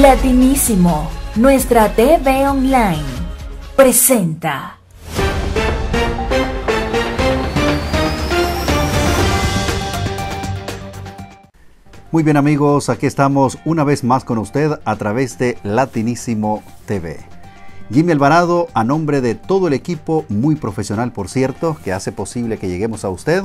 Latinísimo, nuestra TV online, presenta. Muy bien amigos, aquí estamos una vez más con usted a través de Latinísimo TV. Jimmy Alvarado, a nombre de todo el equipo, muy profesional por cierto, que hace posible que lleguemos a usted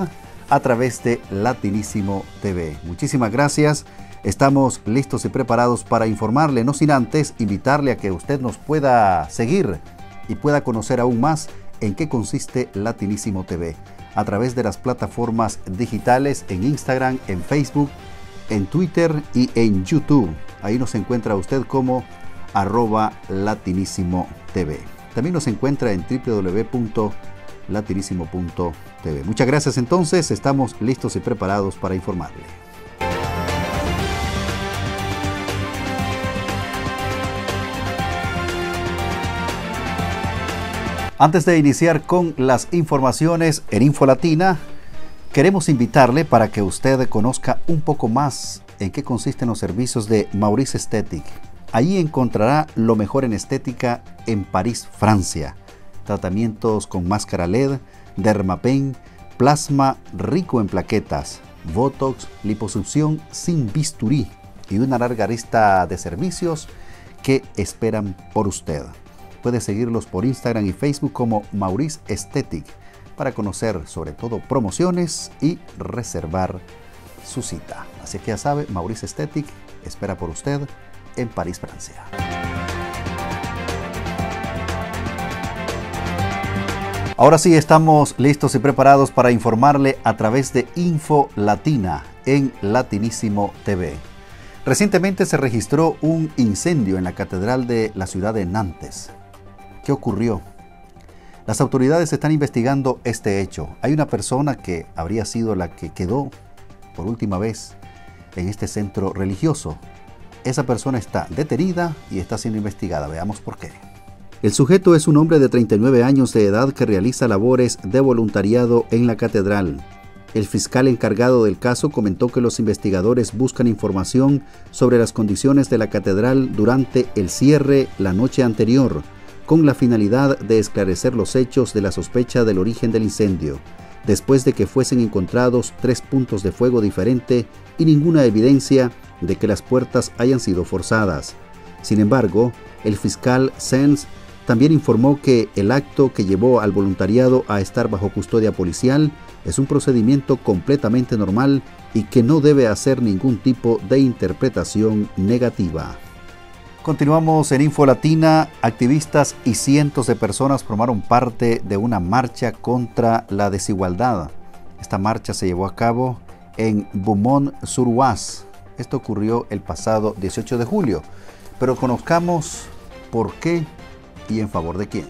a través de Latinísimo TV. Muchísimas gracias. Estamos listos y preparados para informarle, no sin antes invitarle a que usted nos pueda seguir y pueda conocer aún más en qué consiste Latinísimo TV a través de las plataformas digitales en Instagram, en Facebook, en Twitter y en YouTube. Ahí nos encuentra usted como arroba latinísimo TV. También nos encuentra en www.latinísimo.tv. Muchas gracias entonces, estamos listos y preparados para informarle. Antes de iniciar con las informaciones en Info Latina, queremos invitarle para que usted conozca un poco más en qué consisten los servicios de Maurice Aesthetic. Allí encontrará lo mejor en estética en París, Francia. Tratamientos con máscara LED, dermapen, plasma rico en plaquetas, botox, liposucción sin bisturí y una larga lista de servicios que esperan por usted. Puede seguirlos por Instagram y Facebook como Maurice Aesthetic para conocer sobre todo promociones y reservar su cita. Así que ya sabe, Maurice Aesthetic espera por usted en París, Francia. Ahora sí estamos listos y preparados para informarle a través de Info Latina en Latinísimo TV. Recientemente se registró un incendio en la catedral de la ciudad de Nantes. ¿Qué ocurrió? Las autoridades están investigando este hecho. Hay una persona que habría sido la que quedó por última vez en este centro religioso esa persona está detenida y está siendo investigada. Veamos por qué. El sujeto es un hombre de 39 años de edad que realiza labores de voluntariado en la catedral. El fiscal encargado del caso comentó que los investigadores buscan información sobre las condiciones de la catedral durante el cierre la noche anterior, con la finalidad de esclarecer los hechos de la sospecha del origen del incendio, después de que fuesen encontrados tres puntos de fuego diferente y ninguna evidencia de que las puertas hayan sido forzadas. Sin embargo, el fiscal Sens también informó que el acto que llevó al voluntariado a estar bajo custodia policial es un procedimiento completamente normal y que no debe hacer ningún tipo de interpretación negativa. Continuamos en Info Latina. Activistas y cientos de personas formaron parte de una marcha contra la desigualdad. Esta marcha se llevó a cabo en Beaumont-sur-Oise, esto ocurrió el pasado 18 de julio, pero conozcamos por qué y en favor de quién.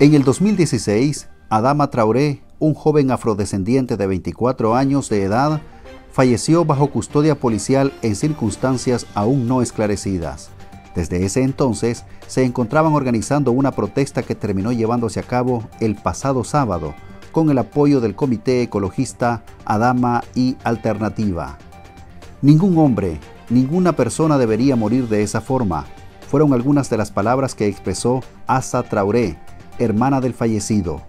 En el 2016, Adama Traoré, un joven afrodescendiente de 24 años de edad, falleció bajo custodia policial en circunstancias aún no esclarecidas. Desde ese entonces se encontraban organizando una protesta que terminó llevándose a cabo el pasado sábado con el apoyo del Comité Ecologista Adama y Alternativa. Ningún hombre, ninguna persona debería morir de esa forma. Fueron algunas de las palabras que expresó Asa Traoré, hermana del fallecido.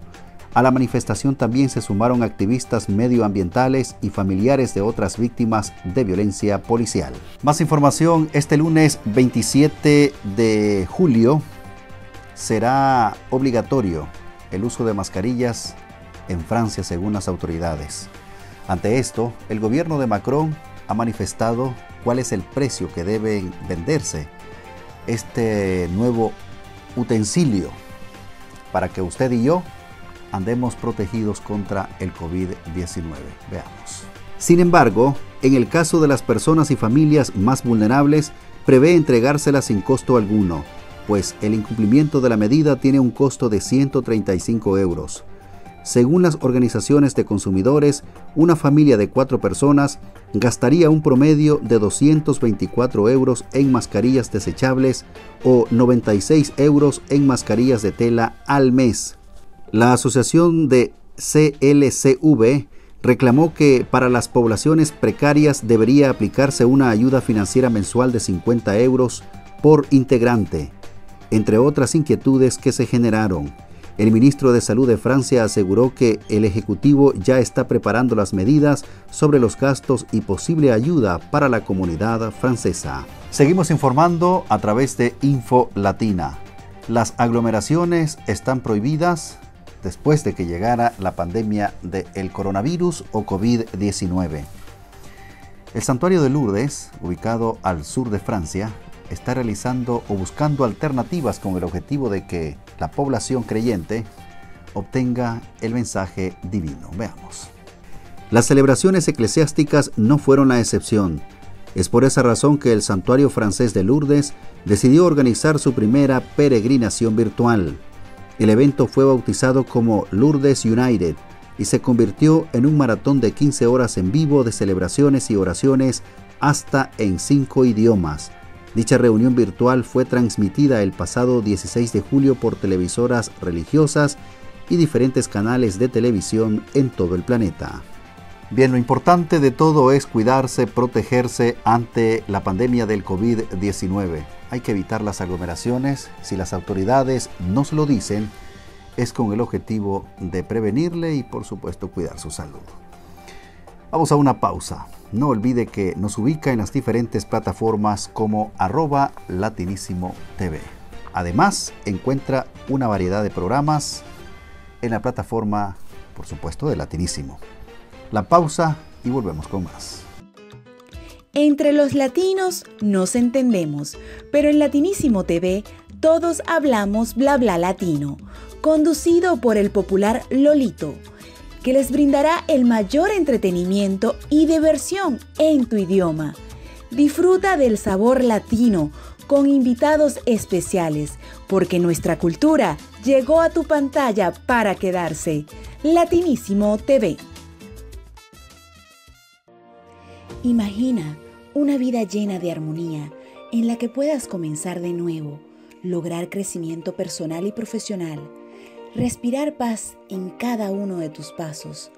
A la manifestación también se sumaron activistas medioambientales y familiares de otras víctimas de violencia policial. Más información, este lunes 27 de julio será obligatorio el uso de mascarillas en Francia según las autoridades. Ante esto, el gobierno de Macron ha manifestado cuál es el precio que debe venderse este nuevo utensilio para que usted y yo andemos protegidos contra el COVID-19. Veamos. Sin embargo, en el caso de las personas y familias más vulnerables, prevé entregárselas sin costo alguno, pues el incumplimiento de la medida tiene un costo de 135 euros. Según las organizaciones de consumidores, una familia de cuatro personas gastaría un promedio de 224 euros en mascarillas desechables o 96 euros en mascarillas de tela al mes. La asociación de CLCV reclamó que para las poblaciones precarias debería aplicarse una ayuda financiera mensual de 50 euros por integrante, entre otras inquietudes que se generaron. El ministro de Salud de Francia aseguró que el Ejecutivo ya está preparando las medidas sobre los gastos y posible ayuda para la comunidad francesa. Seguimos informando a través de Info Latina. Las aglomeraciones están prohibidas después de que llegara la pandemia del coronavirus o COVID-19. El santuario de Lourdes, ubicado al sur de Francia, está realizando o buscando alternativas con el objetivo de que la población creyente obtenga el mensaje divino. Veamos. Las celebraciones eclesiásticas no fueron la excepción. Es por esa razón que el santuario francés de Lourdes decidió organizar su primera peregrinación virtual. El evento fue bautizado como Lourdes United y se convirtió en un maratón de 15 horas en vivo de celebraciones y oraciones hasta en cinco idiomas, Dicha reunión virtual fue transmitida el pasado 16 de julio por televisoras religiosas y diferentes canales de televisión en todo el planeta. Bien, lo importante de todo es cuidarse, protegerse ante la pandemia del COVID-19. Hay que evitar las aglomeraciones. Si las autoridades nos lo dicen, es con el objetivo de prevenirle y por supuesto cuidar su salud. Vamos a una pausa. No olvide que nos ubica en las diferentes plataformas como arroba latinísimo TV. Además, encuentra una variedad de programas en la plataforma, por supuesto, de Latinísimo. La pausa y volvemos con más. Entre los latinos nos entendemos, pero en Latinísimo TV todos hablamos bla bla latino, conducido por el popular Lolito que les brindará el mayor entretenimiento y diversión en tu idioma. Disfruta del sabor latino con invitados especiales, porque nuestra cultura llegó a tu pantalla para quedarse. Latinísimo TV. Imagina una vida llena de armonía en la que puedas comenzar de nuevo, lograr crecimiento personal y profesional respirar paz en cada uno de tus pasos.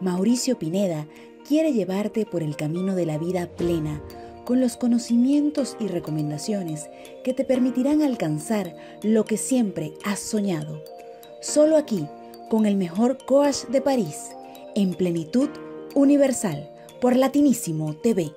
Mauricio Pineda quiere llevarte por el camino de la vida plena, con los conocimientos y recomendaciones que te permitirán alcanzar lo que siempre has soñado. Solo aquí, con el mejor coach de París, en plenitud universal, por Latinísimo TV.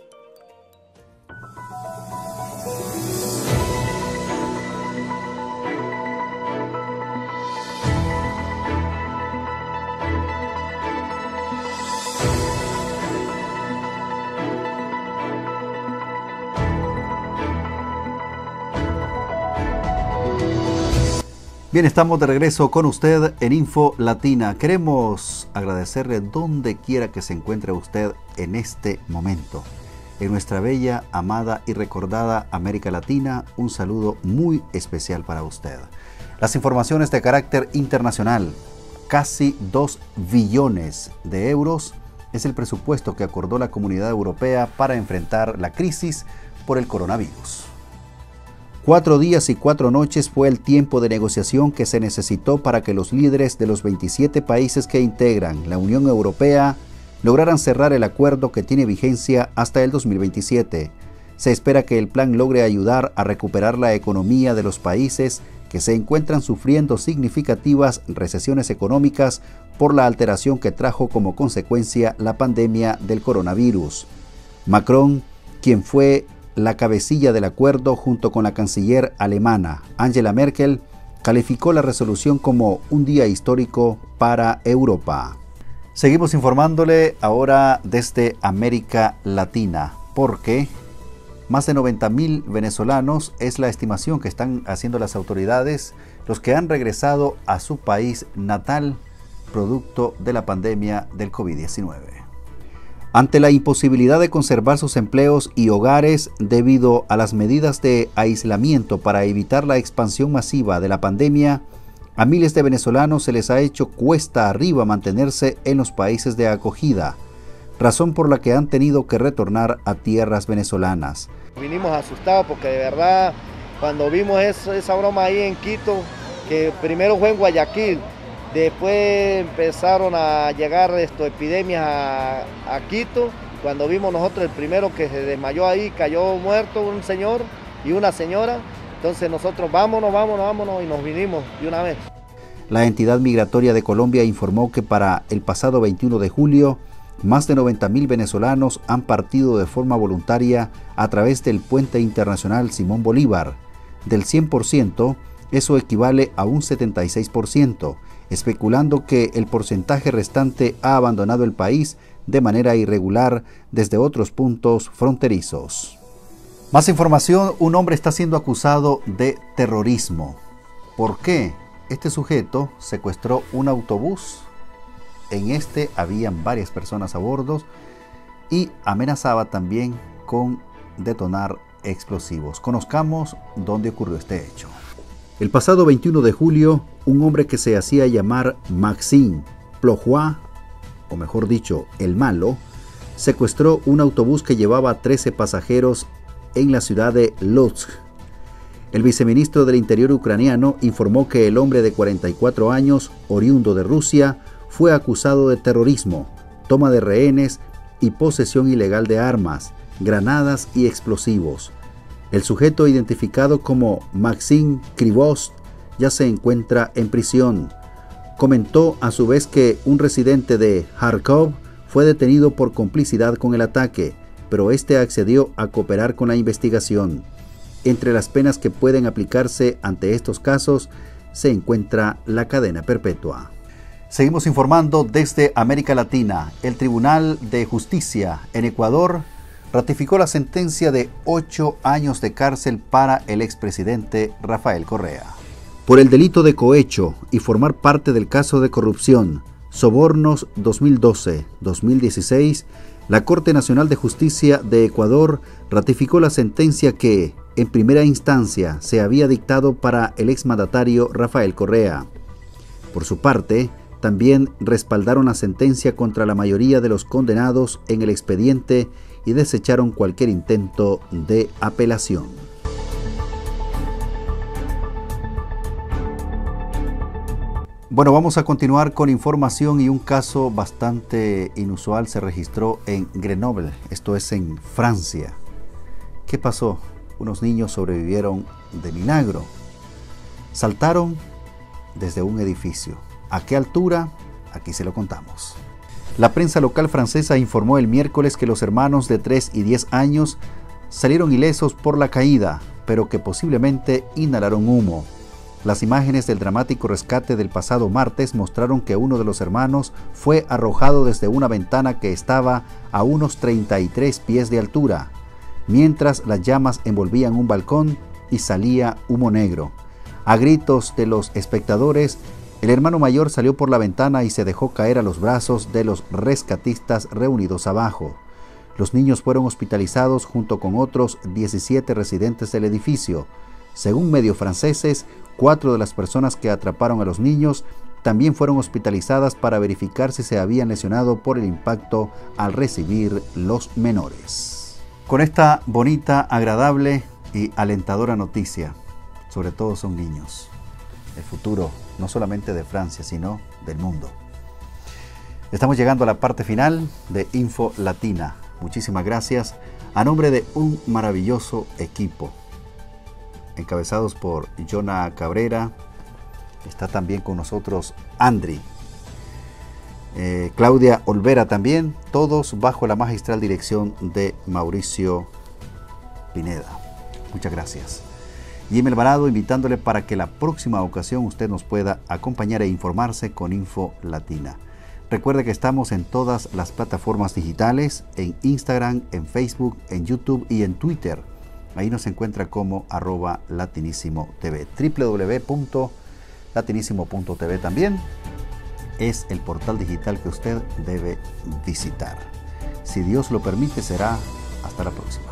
Bien, estamos de regreso con usted en Info Latina. Queremos agradecerle donde quiera que se encuentre usted en este momento. En nuestra bella, amada y recordada América Latina, un saludo muy especial para usted. Las informaciones de carácter internacional. Casi 2 billones de euros es el presupuesto que acordó la Comunidad Europea para enfrentar la crisis por el coronavirus. Cuatro días y cuatro noches fue el tiempo de negociación que se necesitó para que los líderes de los 27 países que integran la Unión Europea lograran cerrar el acuerdo que tiene vigencia hasta el 2027. Se espera que el plan logre ayudar a recuperar la economía de los países que se encuentran sufriendo significativas recesiones económicas por la alteración que trajo como consecuencia la pandemia del coronavirus. Macron, quien fue la cabecilla del acuerdo junto con la canciller alemana Angela Merkel calificó la resolución como un día histórico para Europa. Seguimos informándole ahora desde América Latina, porque más de 90 mil venezolanos es la estimación que están haciendo las autoridades, los que han regresado a su país natal producto de la pandemia del COVID-19. Ante la imposibilidad de conservar sus empleos y hogares debido a las medidas de aislamiento para evitar la expansión masiva de la pandemia, a miles de venezolanos se les ha hecho cuesta arriba mantenerse en los países de acogida, razón por la que han tenido que retornar a tierras venezolanas. Vinimos asustados porque de verdad cuando vimos esa broma ahí en Quito, que primero fue en Guayaquil, Después empezaron a llegar esto, epidemias a, Quito. Cuando vimos nosotros el primero que se desmayó ahí, cayó muerto un señor y una señora. Entonces nosotros vámonos, vámonos, vámonos y nos vinimos de una vez. La entidad migratoria de Colombia informó que para el pasado 21 de julio, más de 90.000 venezolanos han partido de forma voluntaria a través del puente internacional Simón Bolívar. Del 100%, eso equivale a un 76%, especulando que el porcentaje restante ha abandonado el país de manera irregular desde otros puntos fronterizos. Más información, un hombre está siendo acusado de terrorismo. ¿Por qué? Este sujeto secuestró un autobús. En este habían varias personas a bordo y amenazaba también con detonar explosivos. Conozcamos dónde ocurrió este hecho. El pasado 21 de julio, un hombre que se hacía llamar Maxime Plojois, o mejor dicho, el malo, secuestró un autobús que llevaba 13 pasajeros en la ciudad de Lutsk, el viceministro del Interior ucraniano informó que el hombre de 44 años, oriundo de Rusia, fue acusado de terrorismo, toma de rehenes y posesión ilegal de armas, granadas y explosivos. El sujeto identificado como Maxim Krivos ya se encuentra en prisión. Comentó a su vez que un residente de Kharkov fue detenido por complicidad con el ataque, pero este accedió a cooperar con la investigación. Entre las penas que pueden aplicarse ante estos casos se encuentra la cadena perpetua. Seguimos informando desde América Latina. El Tribunal de Justicia en Ecuador ratificó la sentencia de ocho años de cárcel para el expresidente Rafael Correa. Por el delito de cohecho y formar parte del caso de corrupción, sobornos 2012-2016, la Corte Nacional de Justicia de Ecuador ratificó la sentencia que, en primera instancia se había dictado para el exmandatario Rafael Correa. Por su parte, también respaldaron la sentencia contra la mayoría de los condenados en el expediente y desecharon cualquier intento de apelación. Bueno, vamos a continuar con información y un caso bastante inusual se registró en Grenoble, esto es en Francia. ¿Qué pasó? unos niños sobrevivieron de milagro. Saltaron desde un edificio. ¿A qué altura? Aquí se lo contamos. La prensa local francesa informó el miércoles que los hermanos de 3 y 10 años salieron ilesos por la caída, pero que posiblemente inhalaron humo. Las imágenes del dramático rescate del pasado martes mostraron que uno de los hermanos fue arrojado desde una ventana que estaba a unos 33 pies de altura mientras las llamas envolvían un balcón y salía humo negro. A gritos de los espectadores, el hermano mayor salió por la ventana y se dejó caer a los brazos de los rescatistas reunidos abajo. Los niños fueron hospitalizados junto con otros 17 residentes del edificio. Según medios franceses, cuatro de las personas que atraparon a los niños también fueron hospitalizadas para verificar si se habían lesionado por el impacto al recibir los menores con esta bonita, agradable y alentadora noticia. Sobre todo son niños. El futuro no solamente de Francia, sino del mundo. Estamos llegando a la parte final de Info Latina. Muchísimas gracias a nombre de un maravilloso equipo, encabezados por Jonah Cabrera. Está también con nosotros Andri, eh, Claudia Olvera también, todos bajo la magistral dirección de Mauricio Pineda. Muchas gracias. Jimmy Alvarado invitándole para que la próxima ocasión usted nos pueda acompañar e informarse con Info Latina. Recuerde que estamos en todas las plataformas digitales, en Instagram, en Facebook, en YouTube y en Twitter. Ahí nos encuentra como arroba latinísimo TV, www.latinísimo.tv también es el portal digital que usted debe visitar. Si Dios lo permite, será hasta la próxima.